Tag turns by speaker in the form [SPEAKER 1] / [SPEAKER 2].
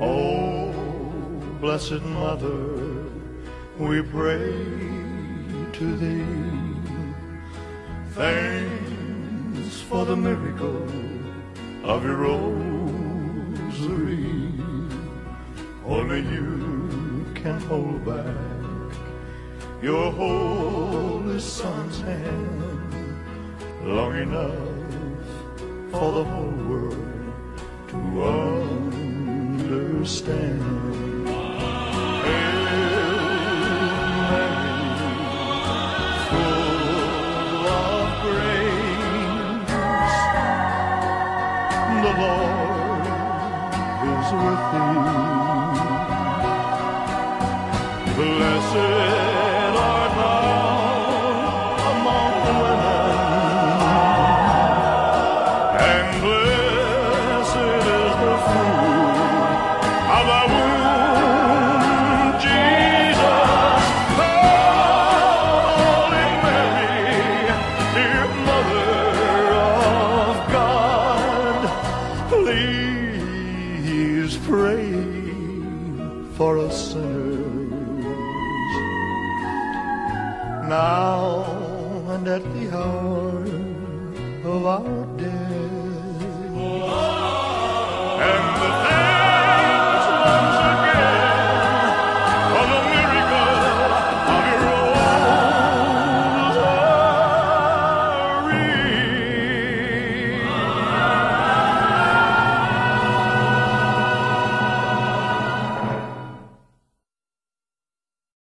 [SPEAKER 1] Oh, blessed Mother, we pray to thee. Thanks for the miracle of your rosary. Only you can hold back your holy son's hand long enough for the whole world to understand. The Lord is with thee. Blessed art thou among women, and pray for us sinners now and at the hour of our death.